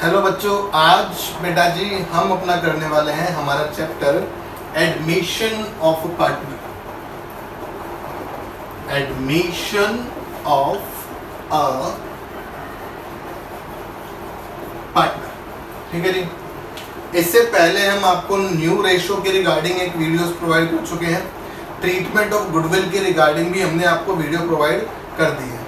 Hello बच्चों, आज बेटा जी, हम अपना करने वाले हैं हमारा chapter admission of partner admission of a partner ठीक है जी? इससे पहले हम आपको न्यू रेशो के रिगार्डिंग एक वीडियोस प्रोवाइड कर चुके हैं। ट्रीटमेंट ऑफ़ गुडविल के रिगार्डिंग भी हमने आपको वीडियो प्रोवाइड कर दी है।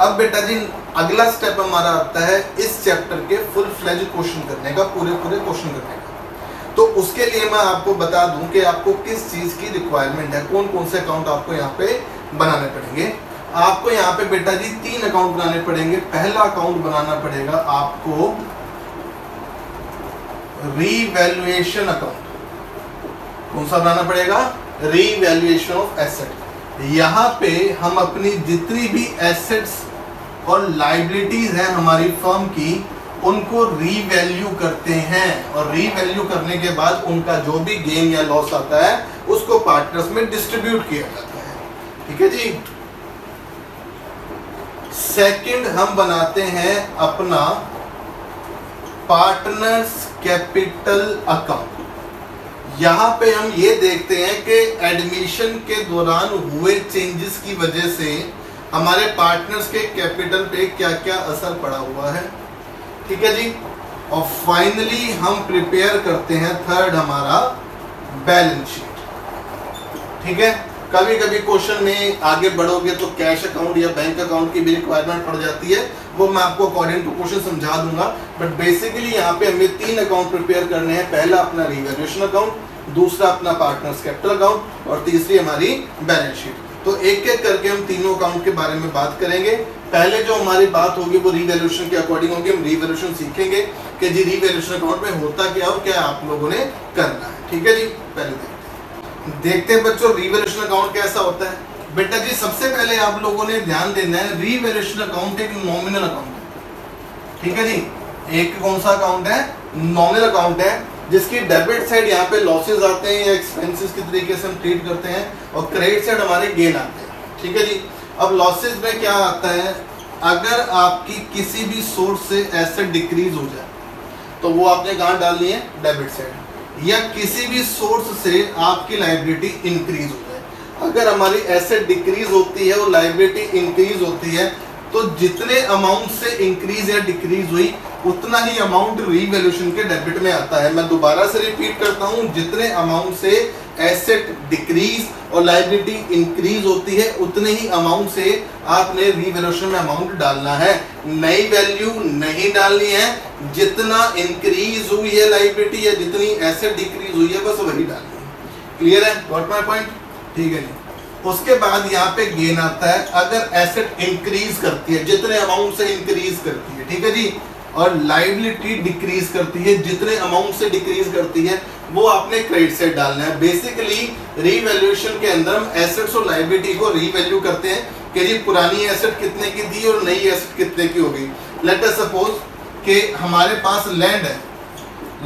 अब बेटा जी अगला स्टेप हमारा आता है इस चैप्टर के फुल फ्लेज क्वेश्चन करने का पूरे पूरे क्वेश्चन करने का। तो उसके लिए मैं आपको बता दूँ कि आपको किस चीज़ की रिक्वायरमेंट है कौन कौन से अकाउंट आपको यहाँ पे बनाने पड़ेंगे। आपको यहाँ पे बेटा जी तीन अकाउंट बनाने पड़ेंगे। पहला अकाउंट बनाना पड़ेगा आपको रीवैल्यूएशन अकाउंट कौन सा बनाना पड़ेगा? रीवैल्यूएशन ऑफ़ एसेट यहाँ पे हम अपनी जितनी भी एसेट्स और लाइबिलिटीज हैं हमारी फर्म की, उनको रीवैल्यू करते हैं। और रीवैल्यू करने के बाद उनका जो भी गेन या लॉस आता है, उसको पार्टनर्स में डिस्ट्रीब्यूट किया जाता है। ठीक है जी? सेकंड हम बनाते हैं अपना पार्टनर्स कैपिटल अकाउंट यहाँ पे हम ये देखते हैं कि एडमिशन के दौरान हुए चेंजेस की वजह से हमारे पार्टनर्स के कैपिटल पे क्या क्या असर पड़ा हुआ है? ठीक है जी? और फाइनली हम प्रिपेयर करते हैं थर्ड हमारा बैलेंस शीट ठीक है? कभी कभी क्वेश्चन में आगे बढ़ोगे तो कैश अकाउंट या बैंक अकाउंट की भी रिक्वायरमेंट पड़ जाती है। वो मैं आपको अकॉर्डिंग टू क्वेश्चन समझा दूँगा। बट बेसिकली यहाँ पे हमें तीन अकाउंट प्रिपेयर करने हैं। पहला अपना रिवेल्यूशन अकाउंट दूसरा अपना पार्टनर्स कैपिटल अकाउंट और तीसरी हमारी बैलेंस शीट तो एक एक करके हम तीनों अकाउंट के बारे में बात करेंगे। पहले जो हमारी बात होगी वो रिवेल्यूशन के अकॉर्डिंग होगी। हम रिवेल्यूशन सीखेंगे कि जी रिवेल्यूशन अकाउंट में होता क्या और क्या आप लोगों ने करना है। ठीक है जी? पहले देखते हैं। देखते हैं बच्चों रिवेल्यूशन अकाउंट कैसा होता है। बेटा जी, सबसे पहले आप लोगों ने ध्यान देना है रीवेल्यूशन अकाउंट एक नॉमिनल अकाउंट है। ठीक है जी? एक कौन सा अकाउंट है? नॉमिनल अकाउंट है। जिसकी डेबिट साइड यहाँ पे लॉसेस आते हैं या एक्सपेंसेस की तरीके से हम ट्रीट करते हैं और क्रेडिट साइड हमारे गेन आते हैं। ठीक है जी? अब लॉसेस में क्या आता है? अगर आपकी किसी भी सोर्स से एसेट डिक्रीज हो जाए तो वो आपने कहाँ डालनी है? डेबिट साइड या किसी भी सोर्स से आपकी लाइबिलिटी इंक्रीज हो जाए। अगर हमारी एसेट डिक्रीज होती है और लाइबिलिटी इंक्रीज होती है तो जितने अमाउंट से इंक्रीज या डिक्रीज हुई उतना ही अमाउंट रीवैल्यूशन के डेबिट में आता है। मैं दोबारा से रिपीट करता हूँ, जितने अमाउंट से एसेट डिक्रीज और लाइबिलिटी इंक्रीज होती है, उतने ही अमाउंट से आपने रीवैल्यूशन में अमाउंट डालना है। नई वैल्यू नहीं डालनी है। जितना इंक्रीज हुई है लाइबिलिटी या जितनी एसेट डिक्रीज हुई है, बस वही डालनी है। क्लियर है? गॉट माई पॉइंट ठीक है उसके बाद यहाँ पे गेन आता है। अगर एसेट इंक्रीज करती है, जितने अमाउंट से इंक्रीज करती है, ठीक है जी? और लाइबिलिटी डिक्रीज करती है, जितने अमाउंट से डिक्रीज करती है, वो आपने क्रेडिट साइड डालना है। बेसिकली रीवैल्यूएशन के अंदर हम एसेट्स और लाइबिलिटी को रीवैल्यू करते हैं कि जी पुरानी एसेट कितने की थी और नई एसेट कितने की होगी लेट अस सपोज़ कि हमारे पास लैंड है।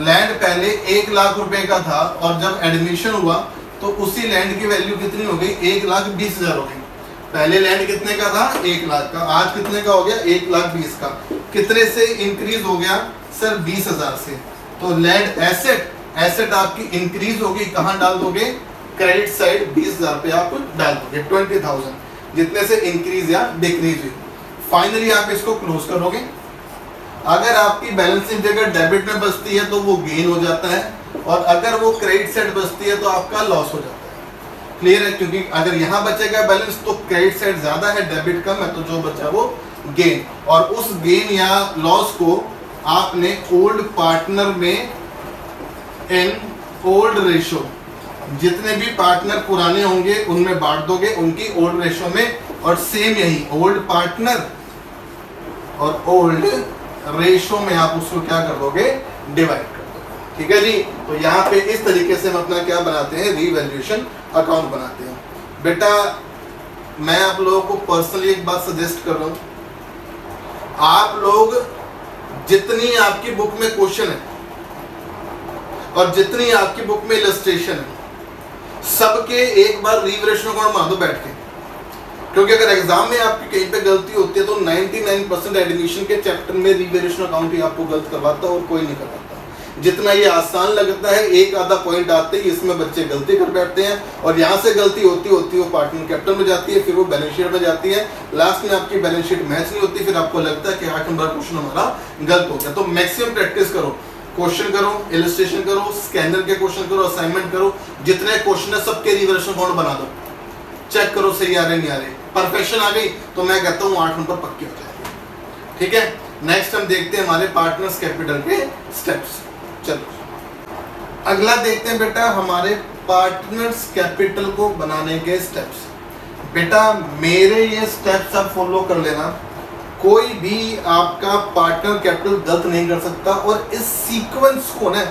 लैंड पहले एक लाख रुपए का था और जब एडमिशन हुआ तो उसी लैंड की वैल्यू कितनी हो गई? एक लाख बीस हज़ार हो गई। पहले लैंड कितने का था? एक लाख का। आज कितने का हो गया? एक लाख बीस का। कितने से इंक्रीज हो गया? सर, बीस हज़ार से। तो लैंड एसेट एसेट आपकी इंक्रीज होगी। कहाँ डाल दोगे? क्रेडिट साइड बीस हज़ार पे आप डाल दोगे। ट्वेंटी थाउज़ेंड जितने से इंक्रीज या डिक्रीज हुई। फाइनली आप इसको क्लोज करोगे। अगर आपकी बैलेंसिंग जगह डेबिट में बचती है तो वो गेन हो जाता है। और अगर वो क्रेडिट साइड बचती है तो आपका लॉस हो जाता है। क्लियर है, क्योंकि अगर यहाँ बचेगा बैलेंस तो क्रेडिट साइड ज़्यादा है डेबिट कम है तो जो बचा वो गेन और उस गेन या लॉस को आपने ओल्ड पार्टनर में इन ओल्ड रेशो जितने भी पार्टनर पुराने होंगे, उनमें बांट दोगे, उनकी ओल्ड रेशो में, और सेम यही ओल्ड पार्टनर और ओल्ड रेशो में आप उसको क्या कर दोगे? डिवाइड कर दोगे. ठीक है जी? तो यहाँ पे इस तरीके से हम अपना क्या बनाते हैं? रीवैल्यूएशन अकाउंट बनाते हैं। बेटा, मैं आप लोगों को पर्सनली एक बात सजेस्ट कर रहा हूँ। आप लोग जितनी आपकी बुक में क्वेश्चन है और जितनी आपकी बुक में इलस्ट्रेशन है, सबके एक बार रिवरेशन अकाउंट बना दो बैठ के। क्योंकि अगर एग्ज़ाम में आपकी कहीं पे गलती होती है तो 99 परसेंट एडमिशन के चैप्टर में रिवेरिएशन अकाउंट ही आपको गलत करवाता और कोई नहीं करवाता। जितना ये आसान लगता है, एक आधा पॉइंट आते ही इसमें बच्चे गलती कर बैठते हैं और यहाँ से गलती होती होती वो पार्टनर कैपिटल में जाती है, फिर वो बैलेंस शीट में जाती है। लास्ट में आपकी बैलेंस शीट मैच नहीं होती, फिर आपको लगता है कि आठ नंबर क्वेश्चन हमारा गलत हो गया। तो मैक्सिमम प्रैक्टिस करो। क्वेश्चन करो इलिस्ट्रेशन करो स्कैनर के क्वेश्चन करो असाइनमेंट करो। जितने क्वेश्चन है, सबके रिवर्सन फॉर्म बना दो। चेक करो, सही आ रहे, नहीं आ रहे। परफेक्शन आ गई तो मैं कहता हूँ आठ नंबर पक्के हो जाएँगे। ठीक है? नेक्स्ट हम देखते हैं हमारे पार्टनर्स कैपिटल के स्टेप्स चलो। अगला देखते हैं बेटा हमारे पार्टनर्स कैपिटल को बनाने के स्टेप्स बेटा मेरे ये स्टेप्स आप फॉलो कर लेना। कोई भी आपका पार्टनर कैपिटल गलत नहीं कर सकता और इस सीक्वेंस को ना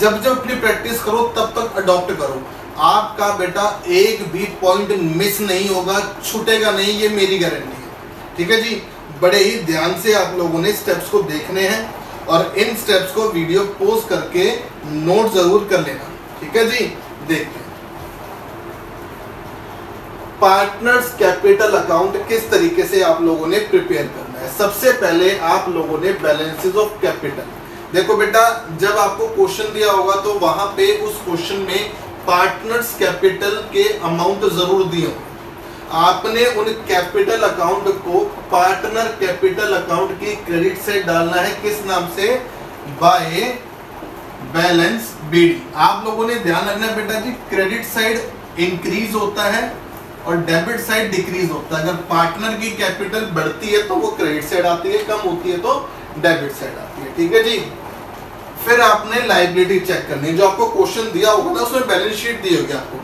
जब जब अपनी प्रैक्टिस करो, तब तक अडॉप्ट करो। आपका बेटा एक भी पॉइंट मिस नहीं होगा, छूटेगा नहीं, ये मेरी गारंटी है। ठीक है जी? बड़े ही ध्यान से आप लोगों ने स्टेप्स को देखने हैं। और इन स्टेप्स को वीडियो पोस्ट करके नोट ज़रूर कर लेना। ठीक है जी? देखते पार्टनर्स कैपिटल अकाउंट किस तरीके से आप लोगों ने प्रिपेयर करना है? सबसे पहले आप लोगों ने बैलेंसेस ऑफ़ कैपिटल देखो बेटा, जब आपको क्वेश्चन दिया होगा तो वहाँ पे उस क्वेश्चन में पार्टनर्स कैपिटल के अमाउंट ज़रूर दिए होंगे। आपने उन कैपिटल अकाउंट को पार्टनर कैपिटल अकाउंट की क्रेडिट से डालना है। किस नाम से? By balance BD. आप लोगों ने ध्यान रखना बेटा जी, क्रेडिट साइड इंक्रीज होता है और डेबिट साइड डिक्रीज होता है। अगर पार्टनर की कैपिटल बढ़ती है तो वो क्रेडिट साइड आती है, कम होती है तो डेबिट साइड आती है। ठीक है जी? फिर आपने लाइबिलिटी चेक करनी है। जो आपको क्वेश्चन दिया होगा ना, उसमें बैलेंस शीट दी होगी आपको।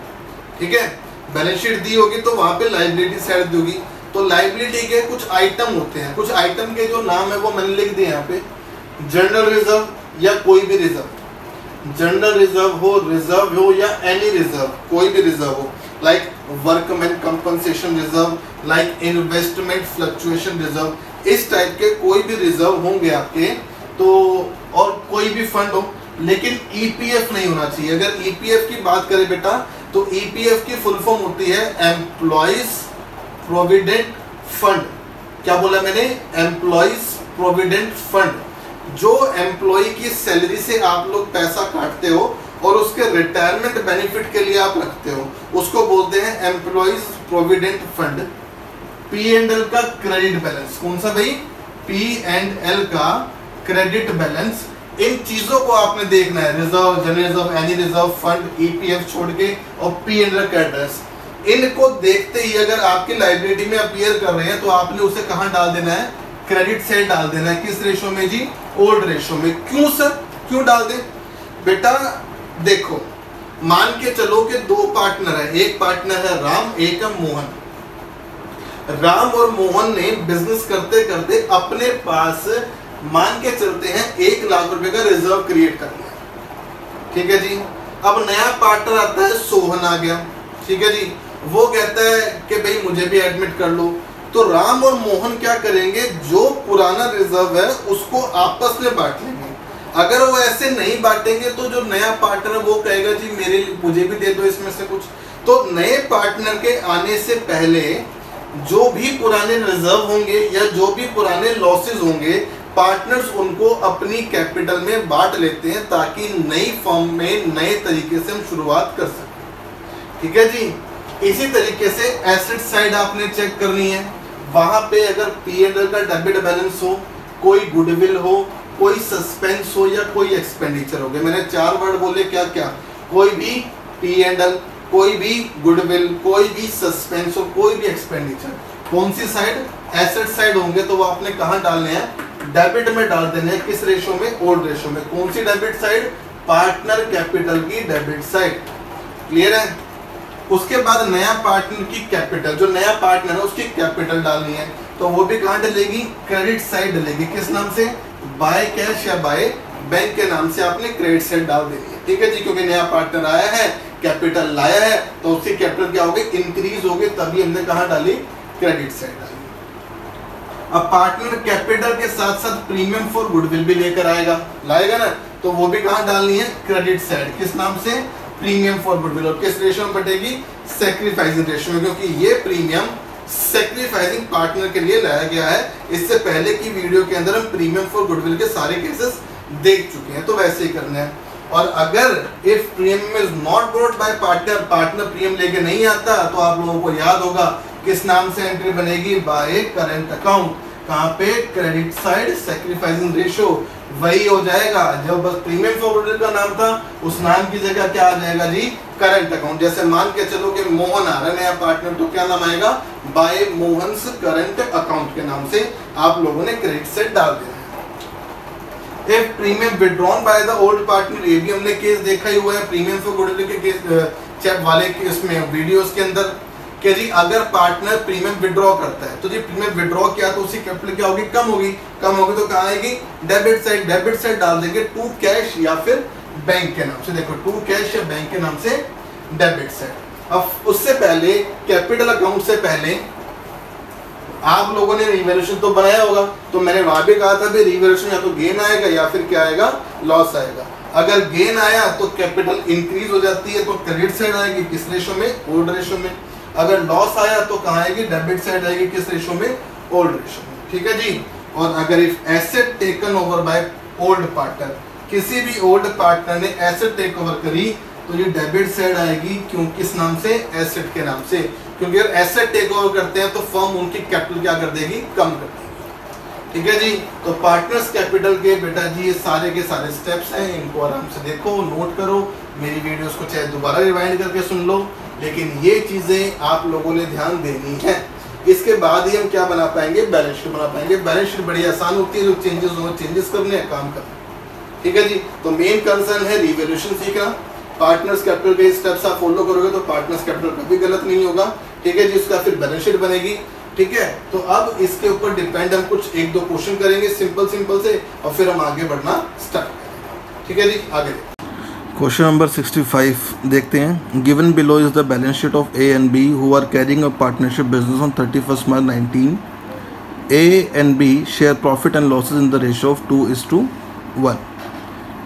ठीक है? बैलेंस शीट दी होगी तो वहाँ पे लाइबिलिटी साइड दी होगी। तो लाइबिलिटी के कुछ आइटम होते हैं। कुछ आइटम के जो नाम है वो मैंने लिख दिए यहाँ पे। जनरल रिज़र्व या कोई भी रिज़र्व जनरल रिज़र्व हो रिज़र्व हो या एनी रिज़र्व कोई भी रिज़र्व हो। Like workman compensation reserve like investment fluctuation reserve इस टाइप के कोई भी रिज़र्व होंगे आपके। तो और कोई भी फंड हो, लेकिन ईपीएफ e नहीं होना चाहिए। अगर ईपीएफ e की बात करें बेटा तो ईपीएफ e की फुल फॉर्म होती है एम्प्लॉयज़ प्रोविडेंट फंड क्या बोला मैंने? एम्प्लॉयज़ प्रोविडेंट फंड जो एम्प्लॉय की सैलरी से आप लोग पैसा काटते हो और उसके रिटायरमेंट बेनिफिट के लिए आप रखते हो, उसको बोलते हैं employees provident fund P and L का क्रेडिट बैलेंस कौन सा भाई? पी एंड एल का क्रेडिट बैलेंस इन चीज़ों को आपने देखना है. Reserve general reserve any reserve fund EPF छोड़ के और पी एंड एड्रेस इनको देखते ही अगर आपकी लाइब्रेरी में अपियर कर रहे हैं तो आपने उसे कहा डाल देना है? क्रेडिट से डाल देना है. किस रेशो में जी? ओल्ड रेशो में. क्यों सर क्यों डाल दे? बेटा, देखो, मान के चलो कि दो पार्टनर है. एक पार्टनर है राम, एक है मोहन. राम और मोहन ने बिज़नेस करते करते अपने पास मान के चलते हैं, एक लाख रुपए का रिज़र्व क्रिएट कर लिया ठीक है जी? अब नया पार्टनर आता है, सोहन आ गया। ठीक है जी? वो कहता है कि भाई, मुझे भी एडमिट कर लो। तो राम और मोहन क्या करेंगे? जो पुराना रिज़र्व है, उसको आपस में बांट लेंगे। अगर वो ऐसे नहीं बांटेंगे तो जो नया पार्टनर वो कहेगा, जी, मेरे मुझे भी दे दो इसमें से कुछ। तो नए पार्टनर के आने से पहले, जो भी पुराने रिज़र्व होंगे, या जो भी पुराने लॉसेस होंगे पार्टनर्स उनको अपनी कैपिटल में बांट लेते हैं ताकि नई फॉर्म में नए तरीके से हम शुरुआत कर सकें। ठीक है जी? इसी तरीके से एसेट साइड आपने चेक करनी है। वहाँ पे अगर पी का डेबिट बैलेंस हो, कोई गुडविल हो, कोई सस्पेंस हो या कोई एक्सपेंडिचर हो गया मैंने चार वर्ड बोले क्या क्या कोई भी पी एंड एल कोई भी गुडविल कोई भी सस्पेंस हो, कोई भी एक्सपेंडिचर कौन सी साइड एसेट साइड होंगे तो वो आपने कहा डालने हैं? डेबिट में डाल देने हैं, किस रेशो में? ओल्ड रेशो में। कौन सी डेबिट साइड पार्टनर कैपिटल की डेबिट साइड क्लियर है? उसके बाद नया पार्टनर की कैपिटल जो नया पार्टनर है, उसकी कैपिटल डालनी है। तो वो भी कहाँ डलेगी? Credit side डलेगी। किस नाम से? बाय कैश या बाय बैंक के नाम से आपने क्रेडिट साइड डाल देनी है। ठीक है जी? क्योंकि नया पार्टनर आया है कैपिटल लाया है तो उसकी कैपिटल क्या होगी? इंक्रीज होगी, तभी हमने कहा डाली? क्रेडिट साइड डाली। अब पार्टनर कैपिटल के साथ साथ प्रीमियम फॉर गुडविल भी लेकर आएगा। लाएगा ना? तो वो भी कहा डालनी है? क्रेडिट साइड किस नाम से? प्रीमियम फॉर गुडविल और किस रेशो में बटेगी? सेक्रीफाइसिंग रेशो में, क्योंकि ये प्रीमियम सेक्रीफाइसिंग पार्टनर के लिए लाया गया है। इससे पहले की वीडियो के अंदर हम प्रीमियम फॉर गुडविल के सारे केसेस देख चुके हैं तो वैसे ही करना है। और अगर if premium is not brought by partner partner premium लेके नहीं आता तो आप लोगों को याद होगा किस नाम से एंट्री बनेगी? बाय करंट अकाउंट कहाँ पे? क्रेडिट साइड सेक्रीफाइसिंग रेशियो वही हो जाएगा। जो बस प्रीमियम फॉर का नाम था, उस नाम की जगह क्या आ जाएगा जी? करंट अकाउंट जैसे मान के चलो कि मोहन आ रहा है पार्टनर तो क्या नाम आएगा? बाय मोहन करंट अकाउंट के नाम से आप लोगों ने क्रेडिट सेट डाल दिया if premium withdrawn by the old partner ये भी हमने केस देखा ही हुआ है। प्रीमियम फॉर गुडविल के केस वाले केस में वीडियोस के अंदर कि जी, अगर पार्टनर प्रीमियम विड्रॉ करता है तो जी प्रीमियम विड्रॉ किया तो उसकी कैपिटल क्या होगी? कम होगी। कम होगी तो कहाँ आएगी? डेबिट साइड डेबिट साइड डाल देंगे टू कैश या फिर बैंक के नाम से। देखो टू कैश या बैंक के नाम से डेबिट साइड अब उससे पहले कैपिटल अकाउंट से पहले, आप लोगों ने रिवेल्यूशन तो बनाया होगा तो मैंने वहाँ भी कहा था रिवेल्यूशन या तो गेन आएगा या फिर क्या आएगा? लॉस आएगा। अगर गेन आया तो कैपिटल इंक्रीज हो जाती है तो क्रेडिट साइड आएगी। किस रेशो में? ओल्ड रेशो में। अगर लॉस आया तो कहाँ आएगी? डेबिट साइड आएगी किस रेशो में? ओल्ड रेशो में। ठीक है जी? और अगर if asset taken over by old partner किसी भी ओल्ड पार्टनर ने एसेट टेक ओवर करी तो ये डेबिट साइड आएगी क्यों? किस नाम से? एसेट के नाम से। क्योंकि अगर एसेट टेक ओवर करते हैं तो फर्म उनकी कैपिटल क्या कर देगी? कम कर देगी। ठीक है जी? तो पार्टनर्स कैपिटल के बेटा जी, ये सारे के सारे स्टेप्स हैं। इनको आराम से देखो नोट करो। मेरी वीडियोस को चाहे दोबारा रिवाइंड करके सुन लो। लेकिन ये चीज़ें आप लोगों ने ध्यान देनी है। इसके बाद ही हम क्या बना पाएँगे? बैलेंस शीट बना पाएँगे। बैलेंस शीट बड़ी आसान होती है, जो चेंजेस हो चेंजेस करने काम करना ठीक है जी? तो मेन कंसर्न है रिवोल्यूशन सीखना पार्टनर्स कैपिटल के स्टेप्स आप फॉलो करोगे तो पार्टनर्स कैपिटल कभी गलत नहीं होगा। ठीक है जी? उसका फिर बैलेंस शीट बनेगी। ठीक है? तो अब इसके ऊपर डिपेंड हम कुछ एक दो क्वेश्चन करेंगे सिंपल सिंपल से, और फिर हम आगे बढ़ना स्टार्ट ठीक है जी? आगे क्वेश्चन नंबर 65 देखते हैं। Given below is the balance sheet of A and B who are carrying a partnership business on thirty first March nineteen A and B share profit and losses in the ratio of two is to one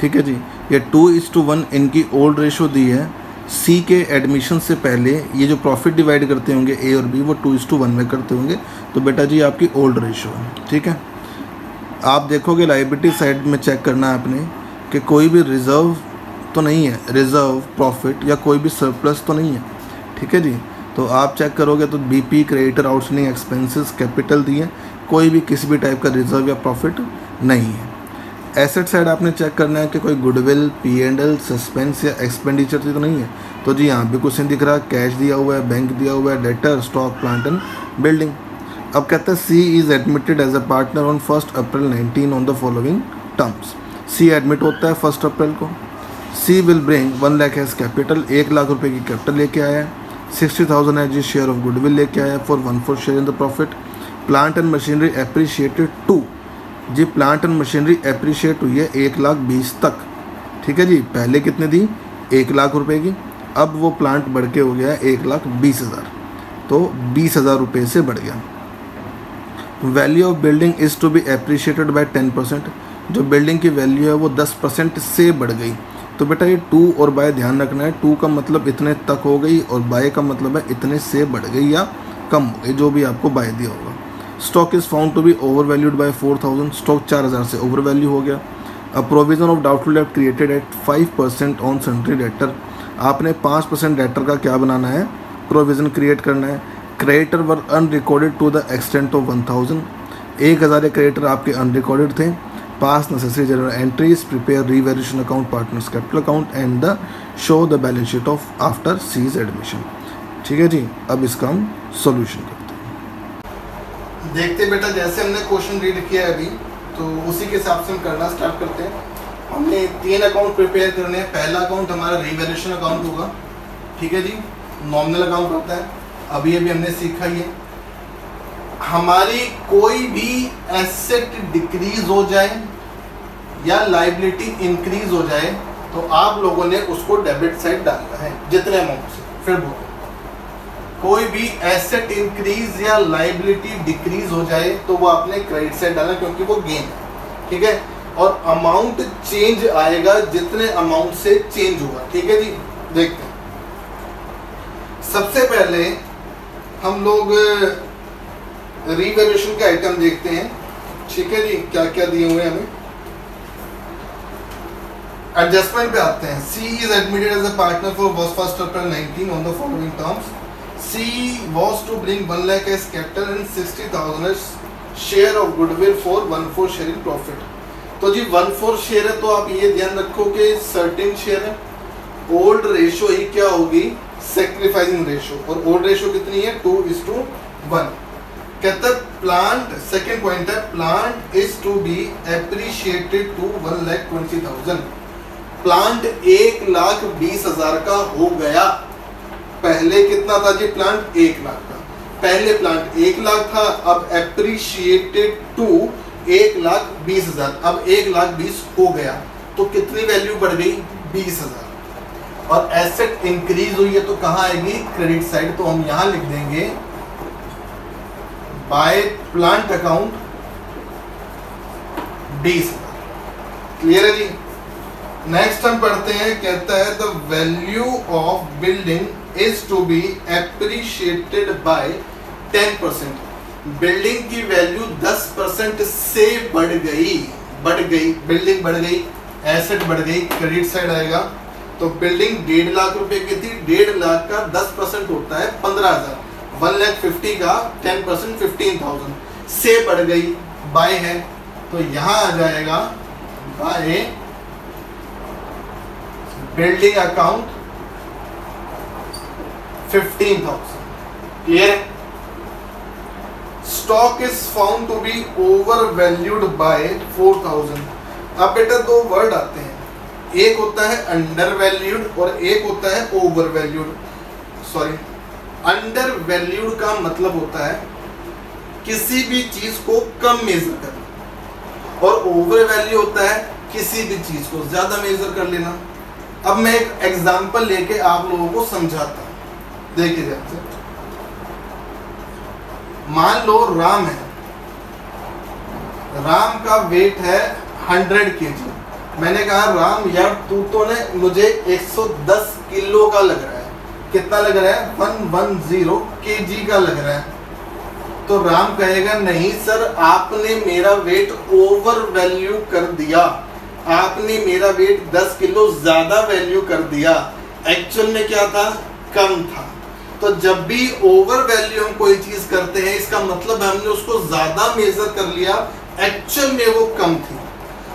ठीक है जी? ये two is to one इनकी old ratio दी है। C के admission से पहले ये जो प्रॉफिट डिवाइड करते होंगे ए और बी वो टू इज़ टू वन में करते होंगे। तो बेटा जी, आपकी ओल्ड रेशो है। ठीक है? आप देखोगे लाइबिलिटी साइड में चेक करना है आपने कि कोई भी रिज़र्व तो नहीं है रिज़र्व प्रॉफिट या कोई भी सरप्लस तो नहीं है। ठीक है जी? तो आप चेक करोगे तो BP creditor outstanding expenses capital दिए, कोई भी किसी भी टाइप का रिज़र्व या प्रॉफिट नहीं है। एसेट साइड आपने चेक करना है कि कोई goodwill P and L suspense या एक्सपेंडिचर तो नहीं है। तो जी यहाँ भी क्वेश्चन दिख रहा कैश दिया हुआ है बैंक दिया हुआ है debtor stock plant and building अब कहते हैं C is admitted as a partner on first April nineteen on the following terms C admit होता है फ़र्स्ट अप्रैल को। C will bring one lakh as capital, एक लाख रुपए की कैपिटल लेके आया है। Sixty thousand as G share of goodwill लेके आया है for one four share in the profit plant and machinery appreciated to ji plant and machinery appreciate हुई है एक लाख बीस तक। ठीक है जी, पहले कितने दी एक लाख रुपए की। अब वो प्लांट बढ़ के हो गया है एक लाख बीस हज़ार। तो बीस हज़ार रुपये से बढ़ गया। Value of building is to be appreciated by ten percent जो बिल्डिंग की वैल्यू है वो दस परसेंट से बढ़ गई। तो बेटा ये टू और बाय ध्यान रखना है। टू का मतलब इतने तक हो गई और बाय का मतलब है इतने से बढ़ गई या कम हो गई, जो भी आपको बाय दिया होगा। Stock is found to be over valued by four thousand stock चार हज़ार से ओवर वैल्यू हो गया। A provision of doubtful debt created at five percent on sundry debtor आपने पाँच परसेंट डेटर का क्या बनाना है? प्रोविज़न क्रिएट करना है। Creditor were unrecorded to the extent of one thousand एक हज़ार क्रेडिटर आपके अनरिकॉर्डेड थे। Pass necessary journal entries prepare revaluation account partners capital account and the show the balance sheet of after C's admission ठीक है जी? अब इसका हम solution करते हैं। देखते बेटा, जैसे हमने क्वेश्चन रीड किया है अभी तो उसी के हिसाब से हम करना स्टार्ट करते हैं। हमने तीन अकाउंट प्रिपेयर करने हैं। पहला अकाउंट हमारा रिवेल्यूशन अकाउंट होगा। ठीक है जी? नॉमिनल अकाउंट होता है। अभी अभी हमने सीखा ये। हमारी कोई भी एसेट डिक्रीज हो जाए या लाइबिलिटी इंक्रीज हो जाए तो आप लोगों ने उसको डेबिट साइड डालना है, जितने अमाउंट से। फिर बोलो। कोई भी एसेट इंक्रीज या लाइबिलिटी डिक्रीज हो जाए तो वो आपने क्रेडिट साइड डालना, क्योंकि वो गेन है। ठीक है? और अमाउंट चेंज आएगा, जितने अमाउंट से चेंज हुआ। ठीक है जी? देखते हैं। सबसे पहले हम लोग रिवेल्यूशन के आइटम देखते हैं। ठीक है जी? क्या क्या दिए हुए हमें? एडजस्टमेंट पे आते हैं। C is admitted as a partner for boss first April 19 on the following terms C was to bring 1 lakh as capital and 60000 share of goodwill for 1 four share in profit तो जी 1 four share है तो आप ये ध्यान रखो कि certain share है। ओल्ड रेशो ही क्या होगी? सेक्रीफाइसिंग रेशो और ओल्ड रेशो कितनी है? 2 इज़ टू 1 कहता प्लांट सेकेंड पॉइंट है plant is to be appreciated to one lakh twenty thousand plant एक लाख बीस हज़ार का हो गया। पहले कितना था जी प्लांट? एक लाख का पहले प्लांट एक लाख था, अब एप्रिशिएटेड टू एक लाख बीस हज़ार। अब एक लाख बीस हो गया तो कितनी वैल्यू बढ़ गई? बीस हज़ार। और एसेट इंक्रीज हुई है तो कहाँ आएगी? क्रेडिट साइड तो हम यहाँ लिख देंगे। बाय प्लांट अकाउंट बीस क्लियर है जी? नेक्स्ट हम पढ़ते हैं, कहता है the value of building is to be appreciated by ten percent building की वैल्यू दस परसेंट से बढ़ गई बढ़ गई बिल्डिंग बढ़ गई एसेट बढ़ गई क्रेडिट साइड आएगा। तो बिल्डिंग डेढ़ लाख रुपए की थी, डेढ़ लाख का दस परसेंट होता है पंद्रह हज़ार। वन लैख फिफ्टी का टेन परसेंट फिफ्टीन थाउज़ेंड से बढ़ गई बाय है तो यहाँ आ जाएगा by building account fifteen thousand clear stock is found to be over valued by four thousand अब बेटा दो वर्ड आते हैं। एक होता है अंडर वैल्यूड और एक होता है over valued sorry under valued का मतलब होता है किसी भी चीज़ को कम मेजर करना। और ओवर वैल्यू होता है किसी भी चीज़ को। ज़्यादा मेजर कर लेना। अब मैं एक एग्जांपल लेके आप लोगों को समझाता हूँ। देखिए ध्यान से मान लो राम है। राम का वेट है हंड्रेड के जी मैंने कहा, राम, यार, तू तो ने मुझे 110 किलो का लग रहा है। कितना लग रहा है? वन वन ज़ीरो के जी का लग रहा है। तो राम कहेगा, नहीं, सर, आपने मेरा वेट ओवर वैल्यू कर दिया। आपने मेरा वेट 10 किलो ज़्यादा वैल्यू कर दिया। एक्चुअल में क्या था? कम था। तो जब भी ओवर वैल्यू हम कोई चीज़ करते हैं, इसका मतलब हमने उसको ज़्यादा मेजर कर लिया। एक्चुअल में वो कम थी।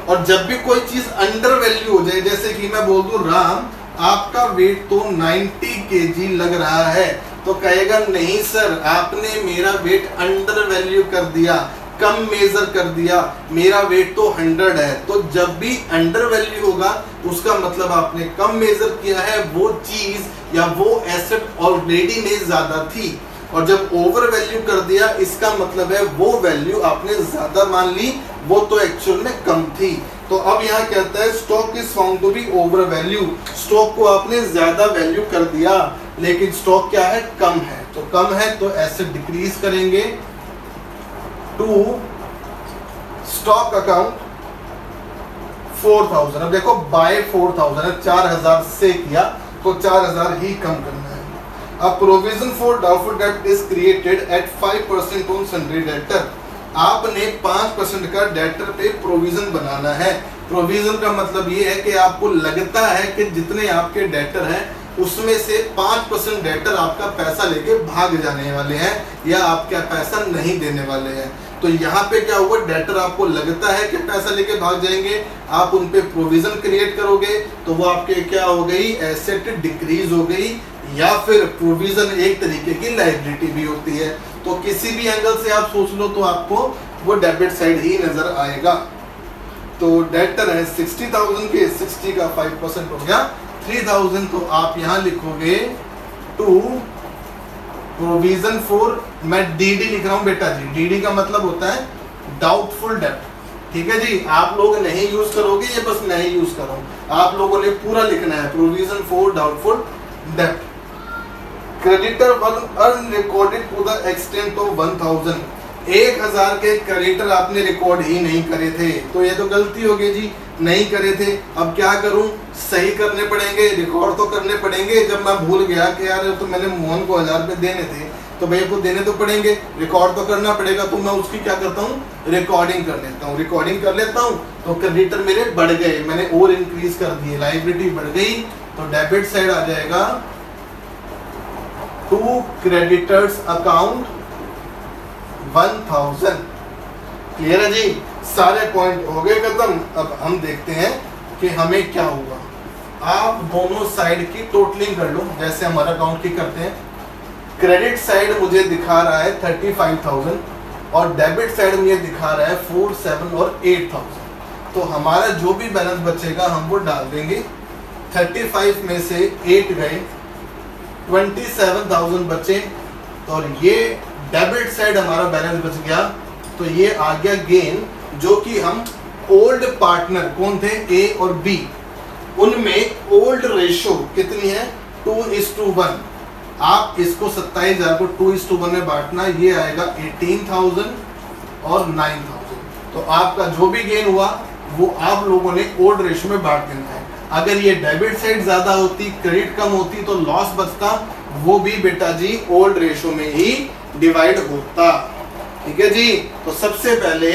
और जब भी कोई चीज़ अंडर वैल्यू हो जाए, जैसे कि मैं बोल दू, राम, आपका वेट तो 90 केजी लग रहा है। तो कहेगा, नहीं, सर, आपने मेरा वेट अंडर वैल्यू कर दिया। कम मेजर कर दिया। मेरा वेट तो हंड्रेड है। तो जब भी अंडर वैल्यू होगा, उसका मतलब आपने कम मेजर किया है। वो चीज़ या वो एसेट ऑलरेडी में ज़्यादा थी। और जब ओवर वैल्यू कर दिया, इसका मतलब है वो वैल्यू आपने ज़्यादा मान ली। वो तो एक्चुअल में कम थी। तो अब यहाँ कहता है stock is found to be over value stock को आपने ज़्यादा वैल्यू कर दिया। लेकिन स्टॉक क्या है? कम है। तो कम है तो एसेट डिक्रीज करेंगे। To stock account four thousand. अब देखो, बाय फोर थाउज़ेंड चार हज़ार से किया तो चार हज़ार ही कम करना है। अब provision for doubtful debt is created at five percent on sundry debtor आपने पाँच परसेंट का डेटर पे प्रोविज़न बनाना है। प्रोविज़न का मतलब ये है कि आपको लगता है कि जितने आपके डेटर हैं, उसमें से पाँच परसेंट डेटर आपका पैसा लेके भाग जाने वाले हैं या आपका पैसा नहीं देने वाले हैं। तो यहाँ पे क्या होगा डेटर आपको लगता है कि पैसा लेके भाग जाएँगे, आप उन पे प्रोविज़न क्रिएट करोगे तो वो आपके क्या हो गई? एसेट डिक्रीज हो गई, या फिर प्रोविज़न एक तरीके की लाइबिलिटी भी होती है। तो किसी भी एंगल से आप सोच लो तो आपको वो डेबिट साइड ही नज़र आएगा। तो डेटर है सिक्सटी थाउज़ेंड के सिक्सटी का फाइव परसेंट हो गया। थ्री थाउज़ेंड तो आप यहाँ लिखोगे टू प्रोविज़न फॉर मैं डी डी लिख रहा हूँ बेटा जी। डी डी का मतलब होता है डाउटफुल डेट ठीक है जी? आप लोग नहीं यूज़ करोगे, ये बस मैं ही यूज़ करो आप लोगों ने पूरा लिखना है। Provision for doubtful debt creditor one unrecorded to the extent of one thousand एक हज़ार के क्रेडिटर आपने रिकॉर्ड ही नहीं करे थे। तो ये तो गलती होगी जी। नहीं करे थे। अब क्या करूँ? सही करने पड़ेंगे। रिकॉर्ड तो करने पड़ेंगे। जब मैं भूल गया कि यार तो मैंने मोहन को हज़ार रुपये देने थे। तो भैया को देने तो पड़ेंगे रिकॉर्ड तो करना पड़ेगा तो मैं उसकी क्या करता हूँ? रिकॉर्डिंग कर लेता हूँ। रिकॉर्डिंग कर लेता हूँ तो क्रेडिटर मेरे बढ़ गए। मैंने और इंक्रीज कर दिए लाइबिलिटी बढ़ गई तो डेबिट साइड आ जाएगा to creditors account one thousand clear है जी? सारे पॉइंट हो गए खत्म। अब हम देखते हैं कि हमें क्या हुआ आप दोनों साइड की टोटलिंग कर लो, जैसे हमारा अकाउंट की करते हैं। क्रेडिट साइड मुझे दिखा रहा है थर्टी फाइव थाउज़ेंड और डेबिट साइड मुझे दिखा रहा है फोर सेवन और एट थाउज़ेंड तो हमारा जो भी बैलेंस बचेगा, हम वो डाल देंगे। थर्टी फाइव में से एट गए ट्वेंटी सेवन थाउज़ेंड बचे और ये डेबिट साइड हमारा बैलेंस बच गया। तो ये आ गया गेन जो कि हम ओल्ड पार्टनर कौन थे? ए और बी उनमें ओल्ड रेशो कितनी है? टू इज़ टू वन आप इसको सत्ताईस हज़ार को टू इज़ टू वन में बांटना, ये आएगा एटीन थाउज़ेंड और नाइन थाउज़ेंड तो आपका जो भी गेन हुआ, वो आप लोगों ने ओल्ड रेशो में बांट देना है। अगर ये डेबिट साइड ज़्यादा होती क्रेडिट कम होती तो लॉस बचता, वो भी बेटा जी ओल्ड रेशो में ही डिवाइड होता। ठीक है जी? तो सबसे पहले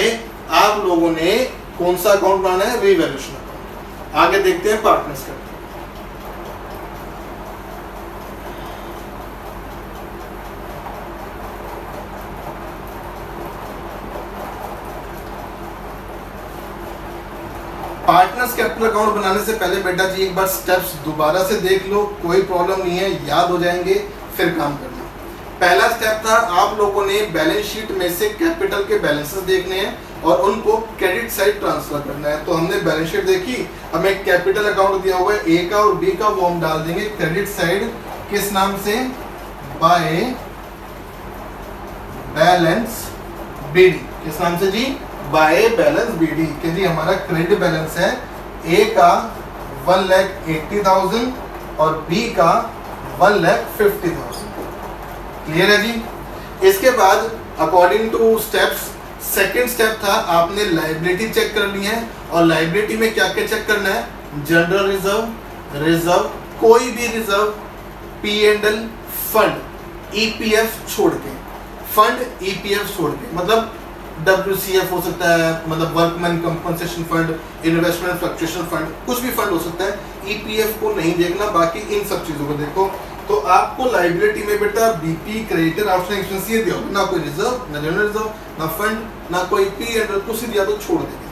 आप लोगों ने कौन सा अकाउंट बनाना है? रिवेल्यूशन अकाउंट आगे देखते हैं पार्टनर्स का। पार्टनर्स कैपिटल अकाउंट बनाने से पहले बेटा जी, एक बार स्टेप्स दोबारा से देख लो, कोई प्रॉब्लम नहीं है, याद हो जाएँगे, फिर काम करना। पहला स्टेप था, आप लोगों ने बैलेंस शीट में से कैपिटल के बैलेंसेस देखने हैं और उनको क्रेडिट साइड ट्रांसफ़र करना है। तो हमने बैलेंस शीट देखी, हमें कैपिटल अकाउंट दिया हुआ है ए का और बी का, वो हम डाल देंगे। क्रेडिट साइड किस नाम से? बाय बैलेंस बीडी किस नाम से जी? बाय बैलेंस बीडी कि जी हमारा क्रेडिट बैलेंस है ए का वन लैख एट्टी थाउज़ेंड और बी का one lakh fifty thousand clear है जी? इसके बाद according to steps second step था, आपने लाइबिलिटी चेक करनी है और लाइबिलिटी में क्या क्या चेक करना है? जनरल रिज़र्व रिज़र्व कोई भी reserve P and L fund EPF छोड़ के। फंड ईपीएफ छोड़ के। मतलब डब्ल्यू हो सकता है मतलब workman compensation fund investment fluctuation fund कुछ भी फंड हो सकता है ईपीएफ को नहीं देखना, बाकी इन सब चीज़ों को देखो। तो आपको लाइबिलिटी में बेटा बीपी क्रेडिटर आउटस्टैंडिंग एक्सपेंस ये दिया ना कोई रिज़र्व ना जनरल रिज़र्व ना फंड ना कोई पी एंड कुछ दिया तो छोड़ देंगे।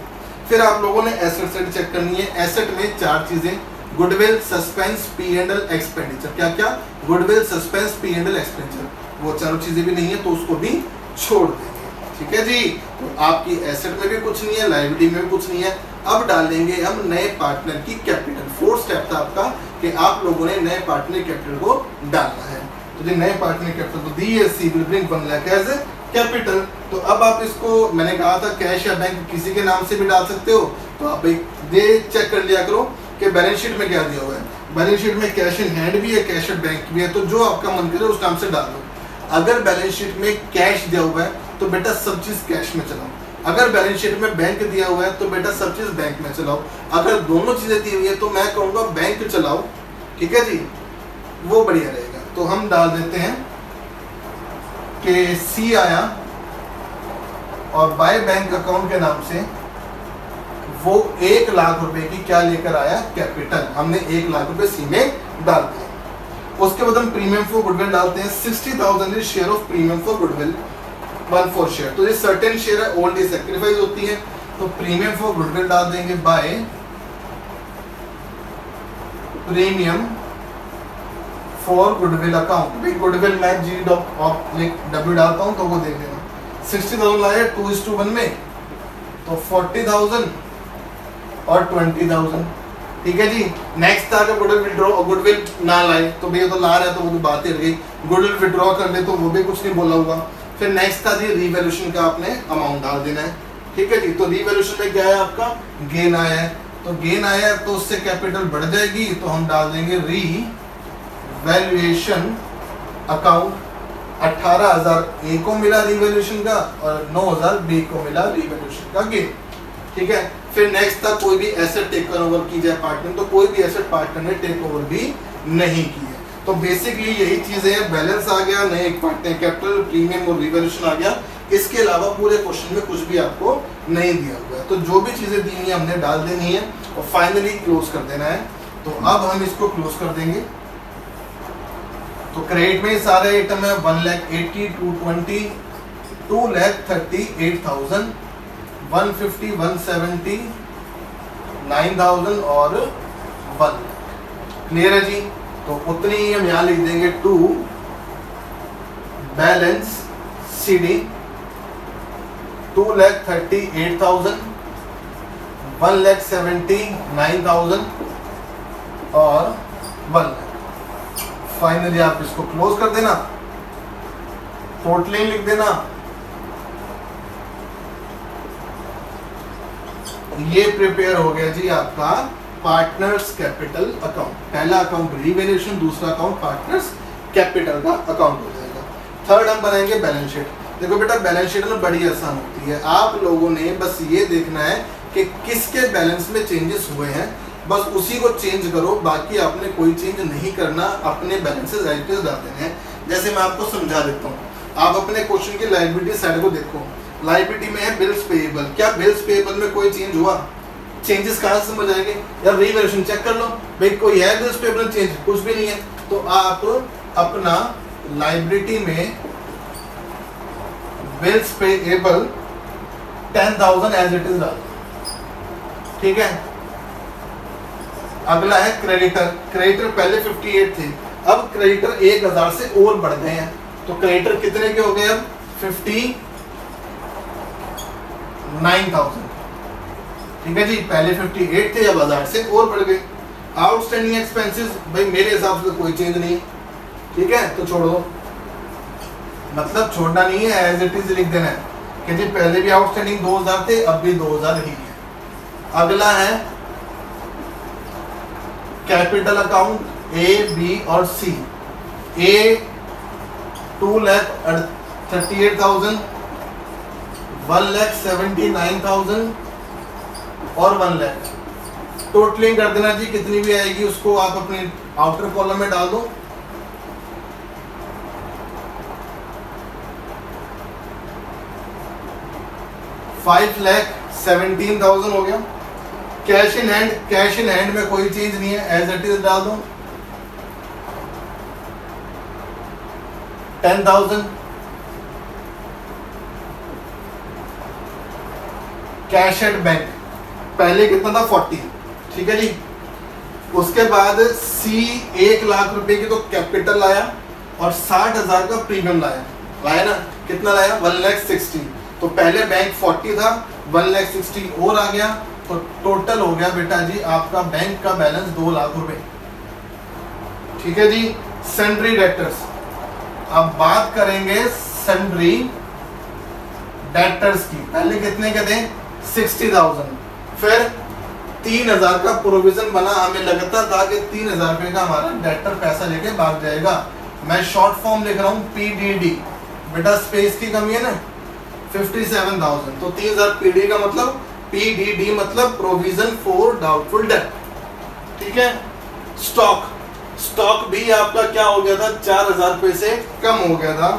फिर आप लोगों ने एसेट साइड चेक करनी है। एसेट में चार चीज़ें goodwill suspense P and L expenditure क्या क्या goodwill suspense P and L expenditure वो चारों चीज़ें भी नहीं है तो उसको भी छोड़ देंगे ठीक है जी? तो आपकी एसेट में भी कुछ नहीं है लाइबिलिटी में भी कुछ नहीं है। अब डालेंगे हम नए पार्टनर की कैपिटल फोर्थ स्टेप था आपका कि आप लोगों ने नए पार्टनर कैपिटल को डालना है। तो जो, नए पार्टनर कैपिटल तो दी है C will bring one lakh as capital तो अब आप इसको, मैंने कहा था कैश या बैंक किसी के नाम से भी डाल सकते हो। तो आप एक दे चेक कर लिया करो कि बैलेंस शीट में क्या दिया हुआ है। बैलेंस शीट में कैश इन हैंड भी है कैश एट बैंक भी है तो जो आपका मन करे उस नाम से डाल। दो अगर बैलेंस शीट में कैश दिया हुआ है तो बेटा सब चीज़ कैश में चलाओ। अगर बैलेंस शीट में बैंक दिया हुआ है तो बेटा सब चीज़ बैंक में चलाओ। अगर दोनों चीज़ें दी हुई है तो मैं कहूँगा बैंक चलाओ। ठीक है जी? वो बढ़िया रहेगा। तो हम डाल देते हैं कि सी आया और बाय बैंक अकाउंट के नाम से वो एक लाख रुपए की क्या लेकर आया? कैपिटल हमने एक लाख रुपए सी में डाल दिया उसके बाद हम प्रीमियम फॉर गुडविल डालते हैं। Sixty thousand share of premium for goodwill one four share तो ये सर्टेन शेयर है ओल्ड एज सेक्रीफाइस होती है तो प्रीमियम फॉर गुडविल डाल देंगे by premium for goodwill account भाई गुडविल मैं जी डब्ल्यू डालता हूँ तो वो देख लेना। सिक्सटी थाउज़ेंड लाए टू इज़ टू वन में तो फोर्टी थाउज़ेंड और ट्वेंटी थाउज़ेंड ठीक है जी? नेक्स्ट अगर गुडविल विड्रॉ गुडविल ना लाए तो भैया तो ला रहा है तो वो तो बात ही रह गई गुडविल विड्रॉ कर ले तो वो भी कुछ नहीं बोला हुआ फिर नेक्स्ट था जी रिवोल्यूशन का आपने अमाउंट डाल देना है। ठीक है जी? तो रिवोल्यूशन में क्या है आपका? गेन आया है। तो गेन आया तो उससे कैपिटल बढ़ जाएगी तो हम डाल देंगे री वैल्यूएशन अकाउंट अठारह हज़ार ए को मिला रिवोल्यूशन का और नौ हज़ार बी को मिला रिवोल्यूशन का गेन ठीक है? फिर नेक्स्ट था, कोई भी एसेट टेक ओवर की जाए पार्टनर तो कोई भी एसेट पार्टनर ने टेक ओवर भी नहीं की। तो बेसिकली यही चीज़ें हैं बैलेंस आ गया, नए पार्टनर कैपिटल प्रीमियम और रिवोल्यूशन आ गया। इसके अलावा पूरे क्वेश्चन में कुछ भी आपको नहीं दिया हुआ है। तो जो भी चीज़ें दी है, हमने डाल देनी है और फाइनली क्लोज कर देना है। तो अब हम इसको क्लोज कर देंगे। तो क्रेडिट में सारे आइटम है one lakh eighty two twenty two lakh thirty eight thousand one fifty one seventy nine thousand और वन क्लियर है जी? तो उतनी ही हम यहाँ लिख देंगे to balance C D two lakh thirty eight thousand one lakh seventy nine thousand और वन लैख फाइनली आप इसको क्लोज कर देना। टोटलिंग लिख देना। ये प्रिपेयर हो गया जी आपका पार्टनर्स कैपिटल अकाउंट पहला अकाउंट रिवेल्यूशन दूसरा अकाउंट पार्टनर्स कैपिटल का अकाउंट हो जाएगा। थर्ड हम बनाएँगे बैलेंस शीट देखो बेटा बैलेंस शीट में बड़ी आसान होती है। आप लोगों ने बस ये देखना है कि किसके बैलेंस में चेंजेस हुए हैं। बस उसी को चेंज करो, बाकी आपने कोई चेंज नहीं करना। अपने बैलेंसेस राइट डाल देने हैं। जैसे मैं आपको समझा देता हूँ। आप अपने क्वेश्चन की लाइबिलिटी साइड को देखो। लाइबिलिटी में है बिल्स पेएबल क्या बिल्स पेएबल में कोई चेंज हुआ? चेंजेस कहाँ से समझ आएँगे? या रिवेल्यूशन चेक कर लो। भाई, कोई है बिल्स पेएबल चेंज कुछ भी नहीं है। तो आप अपना लाइबिलिटी में bills payable ten thousand as it is डाल। ठीक है? अगला है क्रेडिटर क्रेडिटर पहले 58 थे। अब क्रेडिटर 1000 से और बढ़ गए हैं। तो क्रेडिटर कितने के हो गए अब? 50 9000 ठीक है जी, पहले 58 थे अब हज़ार से और बढ़ गए। आउटस्टैंडिंग एक्सपेंसेस भाई मेरे हिसाब से तो कोई चेंज नहीं। ठीक है तो छोड़। मतलब छोड़ना नहीं है एज इट इज़ लिख देना है। कि जी, पहले भी आउटस्टैंडिंग 2000 थे, अब भी 2000 ही है। अगला है कैपिटल अकाउंट ए बी और C A two lakh thirty eight thousand one lakh seventy nine thousand और वन लैख टोटलिंग कर देना जी, कितनी भी आएगी उसको आप अपने आउटर कॉलम में डाल दो। फाइव लैख सेवनटीन थाउज़ेंड हो गया। Cash in hand cash in hand में कोई चीज़ नहीं है एज इट इज़ डाल दो। Ten thousand cash at bank पहले कितना था? फोर्टी। ठीक है जी? उसके बाद सी एक लाख रुपए की तो कैपिटल लाया और साठ हज़ार का प्रीमियम लाया। लाया ना? कितना लाया? One lakh sixty. तो पहले बैंक फोर्टी था, वन लैख सिक्सटी और आ गया तो टोटल हो गया बेटा जी आपका बैंक का बैलेंस दो लाख रुपए। ठीक है जी? सेंट्री डेटर्स अब बात करेंगे सेंट्री डेटर्स की। पहले कितने के थे? Sixty thousand. फिर तीन हज़ार का प्रोविज़न बना, हमें लगता था कि तीन हज़ार रुपए का हमारा डेटर पैसा लेके भाग जाएगा। मैं शॉर्ट फॉर्म लिख रहा हूँ पीडीडी बेटा स्पेस की कमी है ना? फिफ्टी सेवन थाउज़ेंड तो तीन हज़ार पीडी का मतलब पीडीडी मतलब प्रोविज़न फॉर डाउटफुल डेट ठीक है? स्टॉक स्टॉक भी आपका क्या हो गया था? चार हज़ार रुपए से कम हो गया था।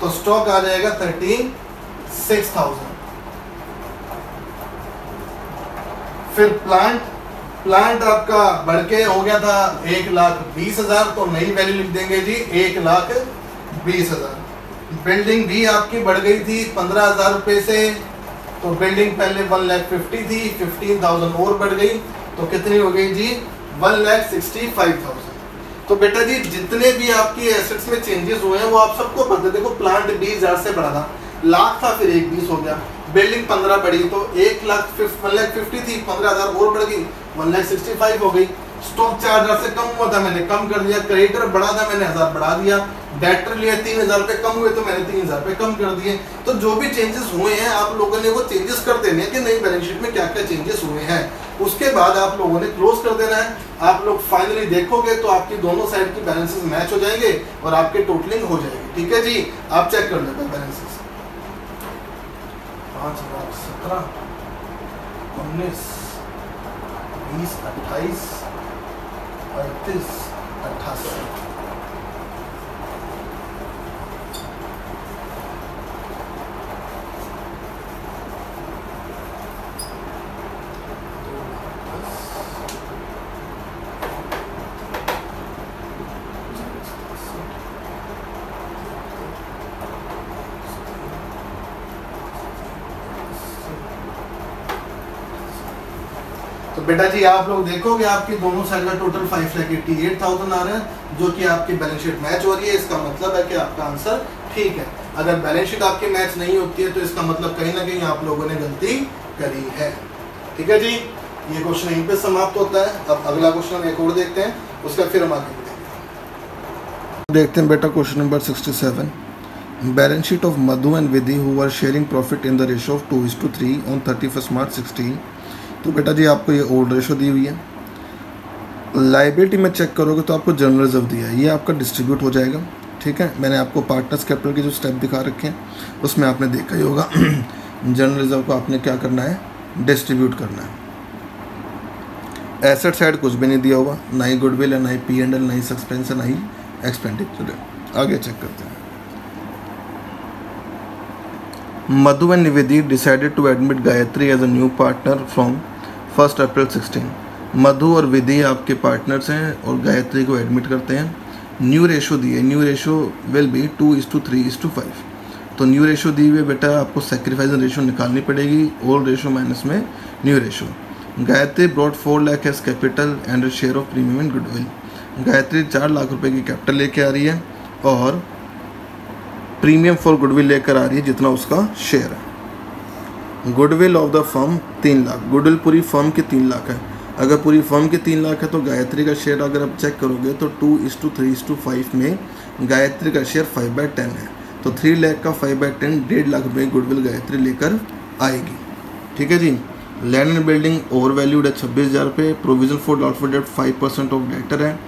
तो स्टॉक आ जाएगा थर्टी सिक्स थाउज़ेंड फिर प्लांट प्लांट आपका बढ़ के हो गया था एक लाख बीस हज़ार तो नई वैल्यू लिख देंगे जी, एक लाख बीस हज़ार। बिल्डिंग भी आपकी बढ़ गई थी पंद्रह हज़ार रुपये से तो बिल्डिंग पहले वन लैख फिफ्टी थी फिफ्टीन थाउज़ेंड और बढ़ गई तो कितनी हो गई जी one lakh sixty five thousand तो बेटा जी, जितने भी आपकी एसेट्स में चेंजेस हुए हैं, वो आप सबको पता देखो प्लांट बीस हज़ार से बढ़ा था, लाख था फिर एक बीस हो गया। बिल्डिंग पंद्रह बढ़ी तो एक लाख वन लाख फिफ्टी थी, पंद्रह हज़ार और बढ़ गई, वन लाख सिक्सटी फाइव हो गई। स्टॉक चार हज़ार से कम हुआ था मैंने, कम कर दिया, क्रेडिटर बढ़ा था मैंने, हज़ार बढ़ा दिया। डेटर लिया, तीन हज़ार रुपये कम हुए तो मैंने तीन हज़ार रुपये कम कर दिए। तो जो भी चेंजेस हुए हैं, आप लोगों ने वो चेंजेस कर देने हैं कि नई बैलेंस शीट में क्या क्या चेंजेस हुए हैं। उसके बाद आप लोगों ने क्लोज कर देना है। आप लोग फाइनली देखोगे तो आपकी दोनों साइड की बैलेंसेस मैच हो जाएँगे और आपके टोटलिंग हो जाएगी। ठीक है जी? आप चेक कर लेते हैं बैलेंसेस पाँच हज़ार सत्रह उन्नीस बीस अट्ठाईस पैंतीस अट्ठासी। बेटा जी, आप लोग देखोगे आपकी दोनों साइड का total five lakh eighty eight thousand आ रहा है, जो कि आपकी बैलेंस शीट मैच हो रही है। इसका मतलब है कि आपका आंसर ठीक है। अगर बैलेंस शीट आपकी मैच नहीं होती है तो इसका मतलब कहीं ना कहीं आप लोगों ने गलती करी है। ठीक है जी? ये क्वेश्चन यहीं पे समाप्त होता है। अब अगला क्वेश्चन हम एक और देखते हैं, उसका फिर हम आगे बढ़ेंगे देखते हैं बेटा question number 67 balance sheet of Madhu and Vidhi who are sharing profit in the ratio of two is to three on thirty first March sixteen तो बेटा जी, आपको ये ओल्ड रेशो दी हुई है। लाइबिलिटी में चेक करोगे तो आपको जनरल रिज़र्व दिया है। ये आपका डिस्ट्रीब्यूट हो जाएगा, ठीक है? मैंने आपको पार्टनर्स कैपिटल के जो स्टेप दिखा रखे हैं, उसमें आपने देखा ही होगा। जनरल रिज़र्व को आपने क्या करना है? डिस्ट्रीब्यूट करना है। एसेट साइड कुछ भी नहीं दिया होगा। ना ही गुडविल है, ना ही पी एंड एल ना ही सस्पेंस है ना ही एक्सपेंडिचर है। आगे चेक करते हैं। Madhu and Nivedi decided to admit Gayatri as a new partner from first April sixteen Madhu और विधि आपके पार्टनर्स हैं और गायत्री को एडमिट करते हैं। न्यू रेशो दी है। New ratio will be two is to three is to five तो न्यू रेशो दी हुई बेटा। आपको सेक्रीफाइस रेशो निकालनी पड़ेगी। ओल्ड रेशो माइनस में new ratio Gayatri brought four lakh as capital and share of premium in goodwill Gayatri चार लाख रुपए की कैपिटल लेके आ रही है और प्रीमियम फॉर गुडविल लेकर आ रही है जितना उसका शेयर है। गुडविल ऑफ़ द फर्म तीन लाख। गुडविल पूरी फर्म की तीन लाख है। अगर पूरी फर्म की तीन लाख है तो गायत्री का शेयर अगर आप चेक करोगे तो two is to three is to five में गायत्री का शेयर फाइव बाई टेन है। तो थ्री लाख का फाइव बाई टेन डेढ़ लाख रुपये गुडविल गायत्री लेकर आएगी। ठीक है जी? Land and building over valued है छब्बीस हज़ार रुपये provision for doubtful debt five percent of debtor है।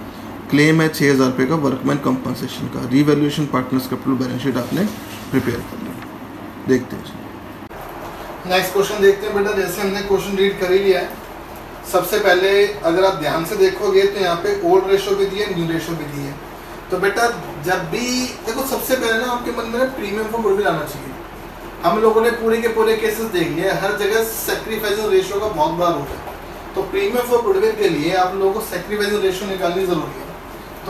क्लेम है छः हज़ार रुपये का वर्कमैन कंपनसेशन का। Revaluation partners capital balance sheet आपने प्रिपेयर कर लिया। देखते हैं नेक्स्ट क्वेश्चन देखते हैं बेटा, जैसे हमने क्वेश्चन रीड कर ही लिया है। सबसे पहले अगर आप ध्यान से देखोगे तो यहाँ पे ओल्ड रेशो भी दी है न्यू रेशो भी दी है। तो बेटा, जब भी, देखो, सबसे पहले ना आपके मन में प्रीमियम फॉर गुडविल आना चाहिए। हम लोगों ने पूरे के पूरे केसेस देख लिए, हर जगह सेक्रीफाइसिंग रेशियो का बहुत बार होता है तो प्रीमियम फॉर गुडविल के लिए आप लोगों को सेक्रीफाइसिंग रेशियो निकालनी ज़रूरी है।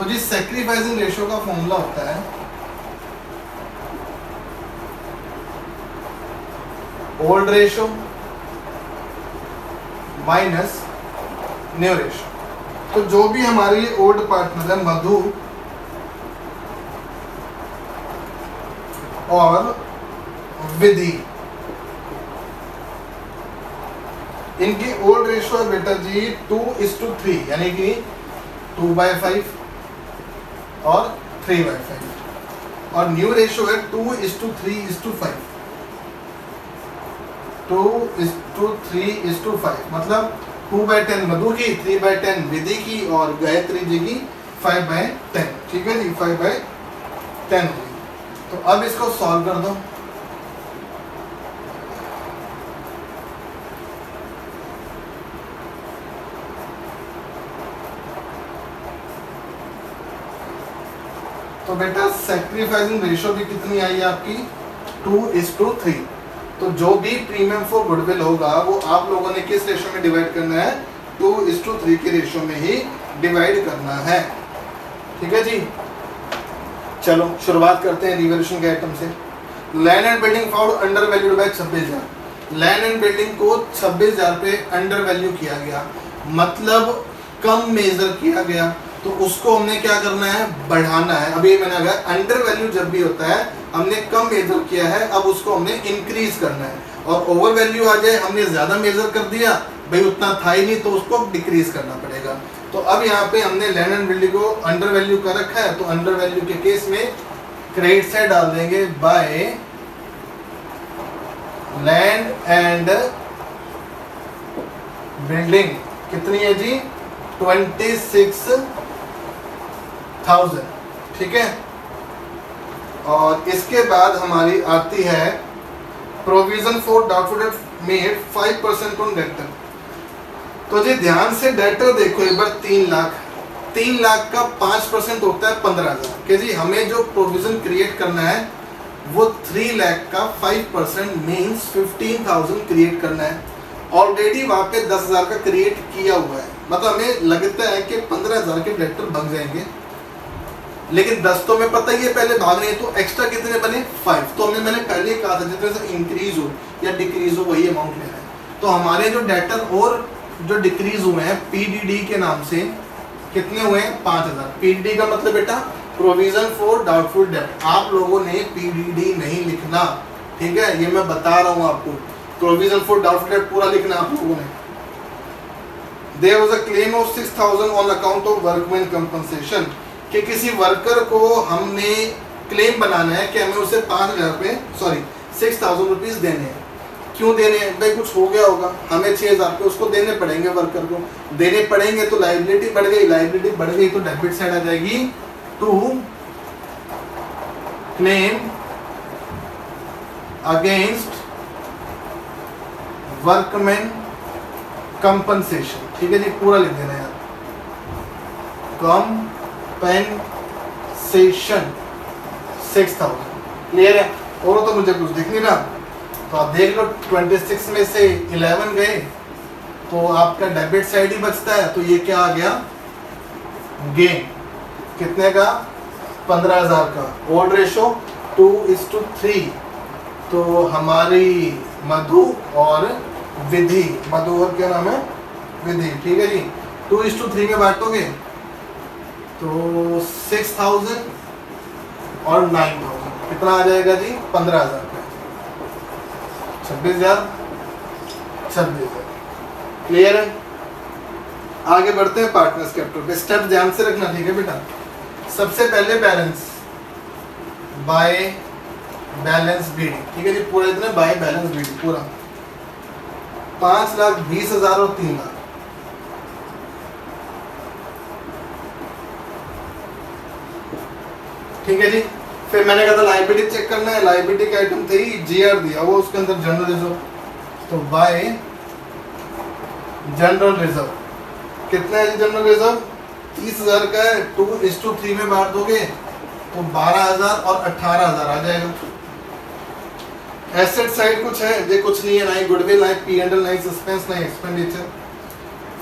तो जिस सेक्रीफाइसिंग रेशियो का फॉर्मूला होता है old ratio minus new ratio तो जो भी हमारे ओल्ड पार्टनर है, मधु और विधि। इनकी ओल्ड रेशियो है बेटा जी टू इज़ टू थ्री यानी कि टू बाय फाइव और थ्री बाई फाइव और न्यू रेशो है two is to three is to five two is to three is to five मतलब टू बाई टेन मधु की थ्री बाई टेन विधि की और गायत्री जी की फाइव बाई टेन ठीक है जी? फाइव बाई टेन तो अब इसको सॉल्व कर दो। तो बेटा सेक्रीफाइसिंग रेशियो भी कितनी आई आपकी? टू इज़ टू थ्री तो जो भी प्रीमियम फॉर गुडविल होगा, वो आप लोगों ने किस रेशियो में डिवाइड करना है? टू इज़ टू थ्री के रेशियो में ही डिवाइड करना है। ठीक है जी? चलो, शुरुआत करते हैं रिवोल्यूशन के आइटम से। Land and building found under valued by छब्बीस हज़ार। लैंड एंड बिल्डिंग को छब्बीस हज़ार पे अंडर वैल्यू किया गया। मतलब कम मेजर किया गया। तो उसको हमने क्या करना है? बढ़ाना है। अभी मैंने अगर अंडर वैल्यू जब भी होता है, हमने कम मेजर किया है, अब उसको हमने इंक्रीज करना है। और ओवर वैल्यू आ जाए, हमने ज़्यादा मेजर कर दिया, भाई उतना था ही नहीं तो उसको डिक्रीज करना पड़ेगा। तो अब यहाँ पे हमने लैंड एंड बिल्डिंग को अंडर वैल्यू कर रखा है तो अंडर वैल्यू के केस में क्रेडिट साइड डाल देंगे बाय लैंड एंड बिल्डिंग कितनी है जी? ट्वेंटी सिक्स थाउज़ेंड ठीक है? और इसके बाद हमारी आती है provision for doubtful made five percent on debtor तो जी, ध्यान से डेटर देखो, एक बार तीन लाख तीन लाख का पाँच परसेंट होता है पंद्रह हज़ार कि जी, हमें जो प्रोविज़न क्रिएट करना है, वो थ्री लाख का five percent means fifteen thousand create करना है। ऑलरेडी वहाँ पे दस हज़ार का क्रिएट किया हुआ है। मतलब हमें लगता है कि पंद्रह हज़ार के डेटर भग जाएँगे। लेकिन दस तो मैं पता ही है पहले भाग रहे हैं तो एक्स्ट्रा कितने बने? फाइव तो हमने मैंने पहले कहा था जितने से इंक्रीज हो या डिक्रीज हो, वही अमाउंट लेना है। तो हमारे जो डेटर और जो डिक्रीज हुए हैं पीडीडी के नाम से, कितने हुए हैं? पाँच हज़ार। पीडीडी का मतलब बेटा प्रोविज़न फॉर डाउटफुल डेट आप लोगों ने पीडीडी नहीं लिखना। ठीक है? ये मैं बता रहा हूँ आपको। प्रोविज़न फॉर डाउटफुल डेट पूरा लिखना आप लोगों ने। There was a claim of six thousand on account of workman compensation कि किसी वर्कर को हमने क्लेम बनाना है कि हमें उसे पाँच हज़ार रुपये सॉरी सिक्स थाउज़ेंड रुपीज़ देने हैं। क्यों देने हैं? भाई, कुछ हो गया होगा। हमें छः हज़ार रुपये उसको देने पड़ेंगे वर्कर को। देने पड़ेंगे तो लाइबिलिटी बढ़ गई लाइबिलिटी बढ़ गई तो डेबिट साइड आ जाएगी। To claim against workman compensation ठीक है जी? पूरा लिख देना यार। कंपेंसेशन सिक्स थाउज़ेंड क्लियर है? और तो मुझे कुछ दिख नहीं रहा। तो आप देख लो ट्वेंटी सिक्स में से इलेवन गए तो आपका डेबिट साइड ही बचता है। तो ये क्या आ गया? गेन कितने का? पंद्रह हज़ार का। Old ratio two is to three तो हमारी मधु और विधि। मधु और क्या नाम है? विधि। ठीक है जी। टू इज़ टू थ्री में बांटोगे? तो सिक्स थाउज़ेंड और नाइन थाउज़ेंड कितना आ जाएगा जी? पंद्रह हज़ार। छब्बीस हज़ार। छब्बीस हज़ार। क्लियर है? आगे बढ़ते हैं पार्टनर्स कैपिटल पे। स्टेप ध्यान से रखना, ठीक है बेटा? सबसे पहले बैलेंस बाय बैलेंस बीडी ठीक है जी? पूरा इतना बाय बैलेंस बीडी पूरा। पाँच लाख बीस हज़ार और तीन लाख। ठीक है जी। फिर मैंने कहा था लाइबिलिटी चेक करना है। लाइबिलिटी का आइटम थे जीआर दिया, वो उसके अंदर जनरल रिज़र्व तो बाय जनरल रिज़र्व कितना है जनरल रिज़र्व तीस हज़ार का है। टू इस टू थ्री में बांट दोगे तो बारह हज़ार और अठारह हज़ार आ जाएगा। एसेट साइड कुछ है। ये कुछ नहीं है, ना ही गुडविल ना ही पी एंडल ना ही सस्पेंस ना ही एक्सपेंडिचर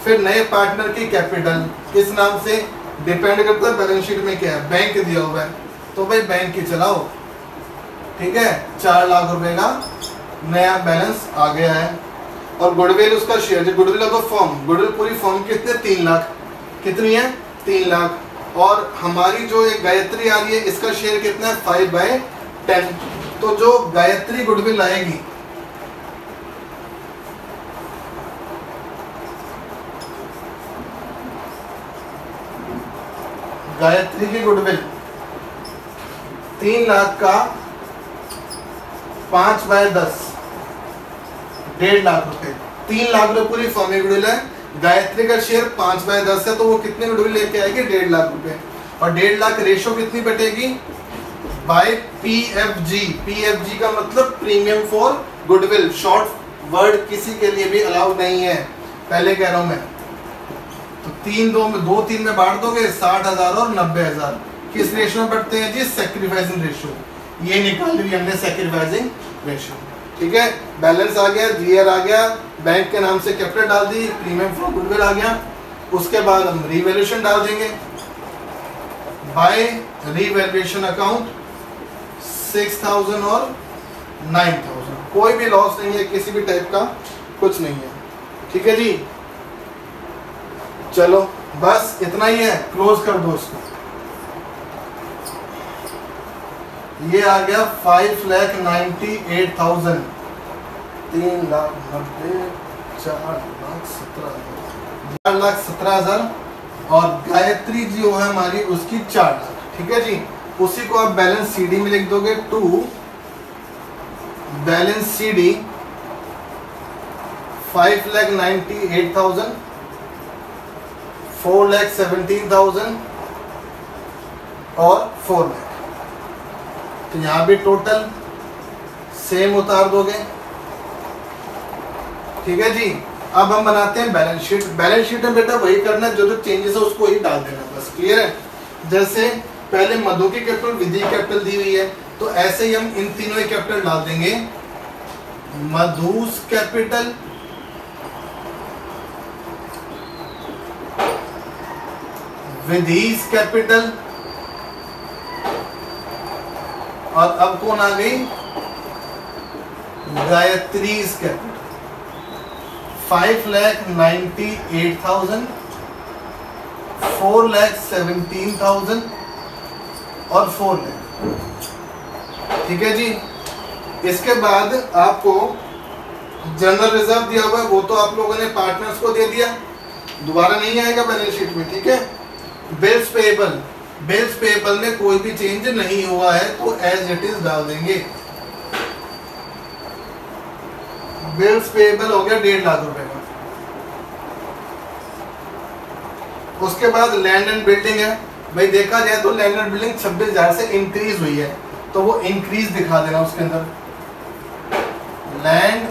फिर नए पार्टनर की कैपिटल किस नाम से? डिपेंड करता है बैलेंस शीट में क्या है? बैंक दिया हुआ है। तो भाई बैंक की चलाओ। ठीक है? चार लाख रुपए का नया बैलेंस आ गया है। और गुडविल उसका शेयर जो goodwill of the firm goodwill पूरी फॉर्म कितने? तीन लाख। कितनी है? तीन लाख। और हमारी जो एक गायत्री आ रही है, इसका शेयर कितना है? फाइव बाय टेन तो जो गायत्री गुडविल आएगी गायत्री की गुडविल तीन लाख का पाँच बाय दस, डेढ़ लाख रुपए। तीन लाख रुपए पूरी फॉर्म गुडविल है। गायत्री का शेयर पाँच बाय दस है तो वो कितने गुडविल लेके आएगी? डेढ़ लाख रुपए। और डेढ़ लाख रेशो कितनी बटेगी? बाय पीएफजी पीएफजी का मतलब premium for goodwill short word किसी के लिए भी अलाउड नहीं है। पहले कह रहा हूँ मैं। तो तीन दो में दो तीन में बांट दोगे, साठ हज़ार और नब्बे हज़ार। किस रेशो में बढ़ते हैं जी? सेक्रीफाइसिंग रेशो ये निकाल ली हमने सेक्रीफाइसिंग रेशो ठीक है? बैलेंस आ गया जीआर आ गया बैंक के नाम से कैपिटल डाल दी प्रीमियम फॉर गुडविल आ गया। उसके बाद हम रिवैल्यूएशन डाल देंगे। By revaluation account six thousand और नाइन थाउज़ेंड कोई भी लॉस नहीं है, किसी भी टाइप का कुछ नहीं है। ठीक है जी? चलो, बस इतना ही है। क्लोज कर दो इसको। ये आ गया five lakh ninety eight thousand तीन लाख नब्बे, चार लाख सत्रह चार लाख सत्रह हज़ार। और गायत्री जो है हमारी, उसकी चार लाख। ठीक है जी? उसी को आप बैलेंस सीडी में लिख दोगे। To balance CD five lakh ninety eight thousand four lakh seventeen thousand और फोर लैख तो यहाँ भी टोटल सेम उतार दोगे। ठीक है जी? अब हम बनाते हैं बैलेंस शीट बैलेंस शीट में बेटा वही करना जो जो चेंजेस है उसको ही डाल देना बस क्लियर है? जैसे पहले मधु की कैपिटल विधि कैपिटल दी हुई है तो ऐसे ही हम इन तीनों ही कैपिटल डाल देंगे। मधुस कैपिटल विधीज कैपिटल और अब कौन आ गई? Gayatri capital five lakh ninety eight thousand four lakh seventeen thousand और फोर लैख ठीक है जी? इसके बाद आपको जनरल रिज़र्व दिया हुआ है, वो तो आप लोगों ने पार्टनर्स को दे दिया। दोबारा नहीं आएगा बैलेंस शीट में, ठीक है? बिल्स पेबल बिल्स पेबल में कोई भी चेंज नहीं हुआ है तो एज इट इज़ डाल देंगे। बिल्स पेबल हो गया डेढ़ लाख रुपए का। उसके बाद लैंड एंड बिल्डिंग है। भाई देखा जाए तो लैंड एंड बिल्डिंग छब्बीस हज़ार से इंक्रीज हुई है। तो वो इंक्रीज दिखा देना उसके अंदर। लैंड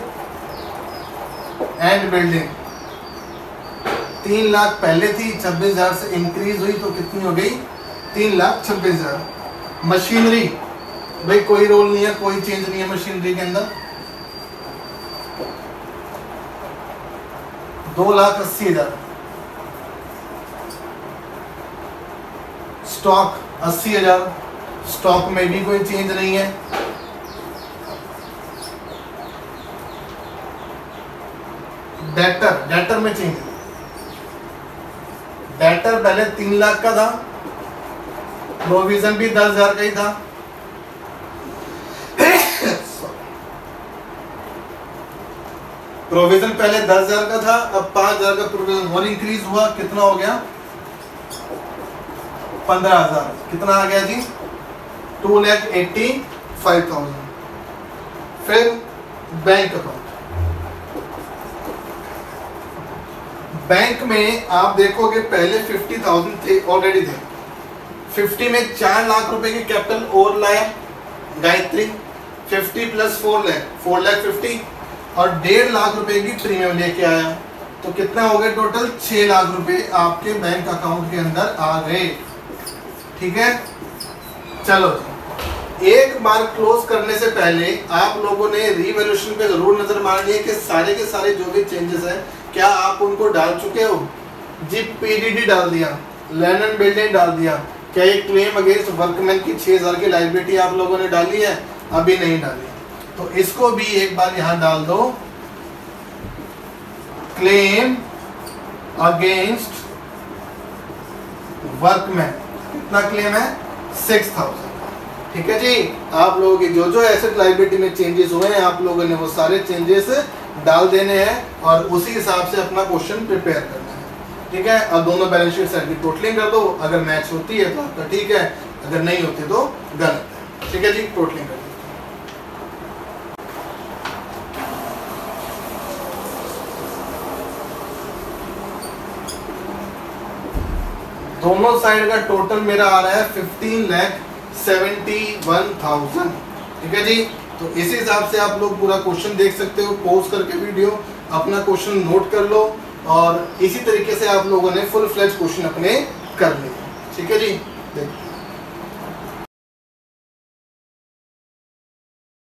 एंड बिल्डिंग तीन लाख पहले थी, छब्बीस हज़ार से इंक्रीज हुई तो कितनी हो गई? तीन लाख छब्बीस हज़ार। मशीनरी। भाई, कोई रोल नहीं है, कोई चेंज नहीं है मशीनरी के अंदर। दो लाख अस्सी हज़ार। स्टॉक अस्सी हज़ार। स्टॉक में भी कोई चेंज नहीं है। डेटर डेटर में चेंज डेटर पहले तीन लाख का था। प्रोविज़न भी दस हज़ार का ही था। प्रोविज़न पहले दस हज़ार का था, अब पाँच हज़ार का प्रोविज़न और इंक्रीज हुआ, कितना हो गया? पंद्रह हज़ार। कितना आ गया जी? Two lakh eighty five thousand. फिर बैंक अकाउंट बैंक में आप देखोगे पहले फिफ्टी थाउज़ेंड थे ऑलरेडी थे फिफ्टी में चार लाख रुपए की कैपिटल और लाया, Gayatri. Fifty plus four lakh four lakh fifty और डेढ़ लाख रुपए की प्रीमियम लेके आया। तो कितना हो गया टोटल छह लाख रुपए आपके बैंक अकाउंट के अंदर आ गए। ठीक है? चलो। एक बार क्लोज करने से पहले आप लोगों ने रिवोल्यूशन पे ज़रूर नज़र मारनी है कि सारे के सारे जो भी चेंजेस है, क्या आप उनको डाल चुके हो? जी पीडीडी डाल दिया। एंड बिल्डिंग डाल दिया। क्या ये क्लेम अगेंस्ट वर्कमैन की छह हज़ार की लाइबिलिटी आप लोगों ने डाली है? अभी नहीं डाली। तो इसको भी एक बार यहाँ डाल दो। क्लेम अगेंस्ट वर्कमैन कितना क्लेम है? सिक्स थाउज़ेंड ठीक है जी? आप लोगों की जो जो एसेट लाइबिलिटी में चेंजेस हुए हैं, आप लोगों ने वो सारे चेंजेस डाल देने हैं और उसी हिसाब से अपना क्वेश्चन प्रिपेयर करना ठीक है? अब दोनों बैलेंस शीट साइड की टोटलिंग कर दो। अगर मैच होती है तो आपका ठीक है, अगर नहीं होती तो गलत है। ठीक है जी? टोटलिंग कर दो। दोनों साइड का टोटल मेरा आ रहा है fifteen lakh seventy one thousand ठीक है जी? तो इसी हिसाब से आप लोग पूरा क्वेश्चन देख सकते हो पोज करके वीडियो अपना क्वेश्चन नोट कर लो। और इसी तरीके से आप लोगों ने फुल फ्लेज क्वेश्चन अपने कर लिए। ठीक है जी?